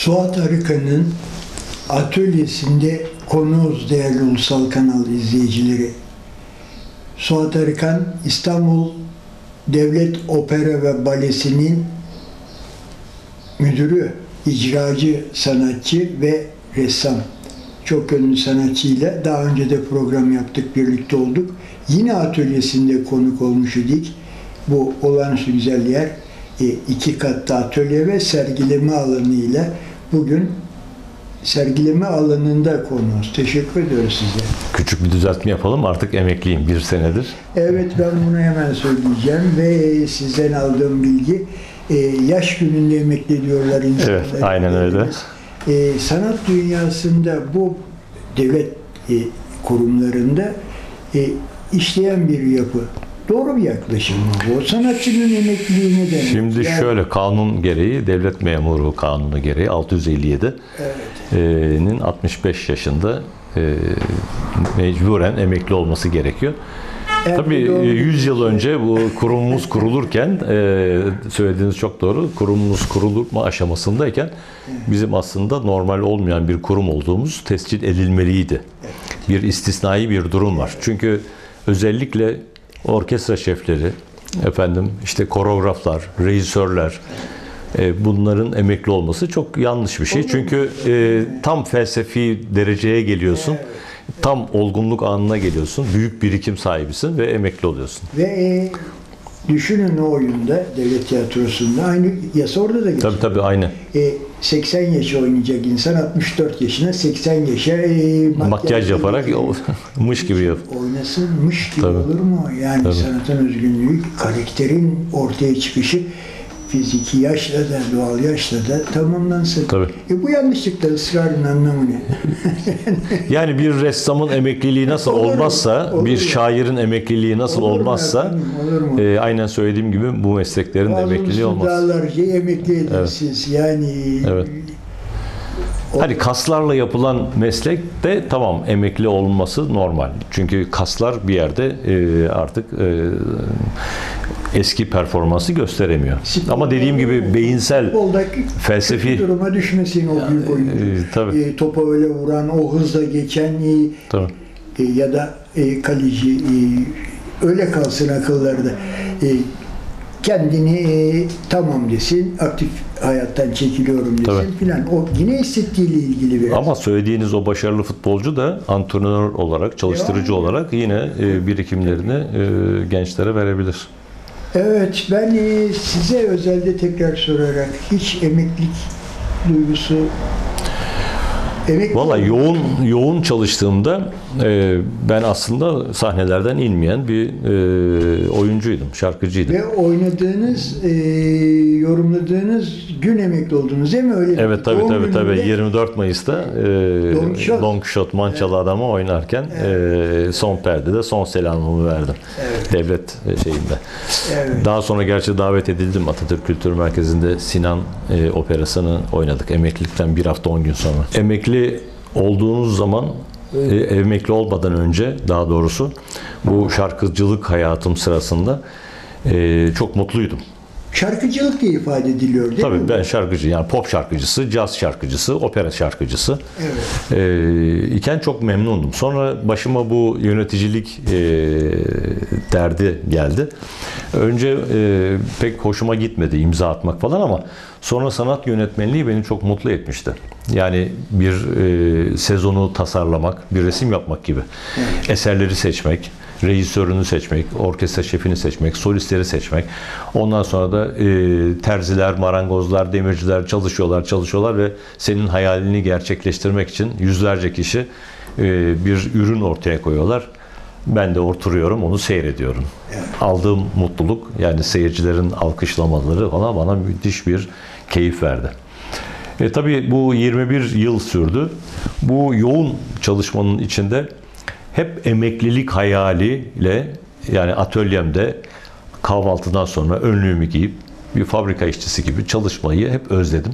Suat Arıkan'ın atölyesinde konuğuz değerli ulusal kanal izleyicileri. Suat Arıkan İstanbul Devlet Opera ve Balesi'nin müdürü, icracı sanatçı ve ressam. Çok ünlü sanatçıyla daha önce de program yaptık, birlikte olduk. Yine atölyesinde konuk olmuş idik. Bu olağanüstü güzel yer e, iki katlı atölye ve sergileme alanıyla bugün sergileme alanında konuğuz. Teşekkür ediyoruz size. Küçük bir düzeltme yapalım. Artık emekliyim bir senedir. Evet ben bunu hemen söyleyeceğim ve sizden aldığım bilgi e, yaş gününde emekli diyorlar insanlar. Evet, aynen öyle. E, sanat dünyasında bu devlet e, kurumlarında e, işleyen bir yapı. Doğru bir yaklaşım mı bu? Sanatçının emekliliği ne demek? Şimdi Yani- şöyle kanun gereği, devlet memuru kanunu gereği 657 Evet. nin 65 yaşında e, mecburen emekli olması gerekiyor. Evet, Tabii doğru. 100 yıl önce bu kurumumuz kurulurken e, söylediğiniz çok doğru. Kurumumuz kurulma aşamasındayken bizim aslında normal olmayan bir kurum olduğumuz tescil edilmeliydi. Bir istisnai bir durum var. Çünkü özellikle orkestra şefleri, efendim işte koreograflar, rejisörler e, bunların emekli olması çok yanlış bir şey. Çünkü e, tam felsefi dereceye geliyorsun. Tam olgunluk anına geliyorsun. Büyük birikim sahibisin ve emekli oluyorsun. Ve düşünün o oyunda devlet tiyatrosunda aynı yasa orada da geçiyor. Tabii tabii aynı. E, 80 yaş oynayacak insan 64 yaşına 80 yaşa e, Makyaj yaparak getiriyor. mış gibi yap. Oynasınmış gibi Tabii. olur mu? Yani Tabii. sanatın özgünlüğü, karakterin ortaya çıkışı fiziki yaşla da doğal yaşla da tamamlansın. Tabii. E bu yanlışlıkla ısrarın anlamı ne? Yani bir ressamın emekliliği nasıl Olur olmazsa, Olur bir şairin emekliliği nasıl Olur olmazsa, efendim, olur mu? e, aynen söylediğim gibi bu mesleklerin de Bazı emekliliği olmaz. dağlarca emekli edersiniz. Yani Evet. Hani kaslarla yapılan meslek de tamam emekli olması normal. Çünkü kaslar bir yerde e, artık e, eski performansı gösteremiyor. Spor- Ama dediğim gibi beyinsel felsefi- duruma düşmesin o büyük oyuncu. e, tabii. E, topa öyle vuran, o hızla geçen e, Tabii. e, ya da e, kaleci e, öyle kalsın akıllarda. E, kendini e, tamam desin, aktif hayattan çekiliyorum desin Tabii. filan. O yine hissettiğiyle ilgili biraz. Ama söylediğiniz o başarılı futbolcu da antrenör olarak, çalıştırıcı Devam olarak yine e, birikimlerini e, gençlere verebilir. Evet, ben e, size özelde tekrar sorarak hiç emeklilik duygusu emekli Valla yoğun yoğun çalıştığımda e, ben aslında sahnelerden inmeyen bir e, oyuncuydum, şarkıcıydım. ve oynadığınız, e, yorumladığınız gün emekli oldunuz değil mi? Öyle? Evet tabii tabii tabii gününde 24 Mayıs'ta e, Don Quixote. Don Quixote Mançalı adamı oynarken e, son perdede son selamımı verdim. Evet. Devlet şeyinde. Evet. Daha sonra gerçi davet edildim Atatürk Kültür Merkezi'nde Sinan e, operasını oynadık emeklilikten bir hafta 10 gün sonra. Emekli olduğunuz zaman e, emekli olmadan önce daha doğrusu bu şarkıcılık hayatım sırasında e, çok mutluydum. Şarkıcılık diye ifade ediliyor değil mi? Tabii ben şarkıcı yani pop şarkıcısı, caz şarkıcısı, opera şarkıcısı Evet. e, iken çok memnundum. Sonra başıma bu yöneticilik e, derdi geldi. Önce e, pek hoşuma gitmedi imza atmak falan ama sonra sanat yönetmenliği beni çok mutlu etmişti. Yani bir e, sezonu tasarlamak, bir resim yapmak gibi. Eserleri seçmek, rejisörünü seçmek, orkestra şefini seçmek, solistleri seçmek. Ondan sonra da e, terziler, marangozlar, demirciler çalışıyorlar, çalışıyorlar ve senin hayalini gerçekleştirmek için yüzlerce kişi e, bir ürün ortaya koyuyorlar. Ben de oturuyorum, onu seyrediyorum. Aldığım mutluluk, yani seyircilerin alkışlamaları falan bana müthiş bir keyif verdi. E, tabii bu 21 yıl sürdü. Bu yoğun çalışmanın içinde hep emeklilik hayaliyle yani atölyemde kahvaltıdan sonra önlüğümü giyip bir fabrika işçisi gibi çalışmayı hep özledim.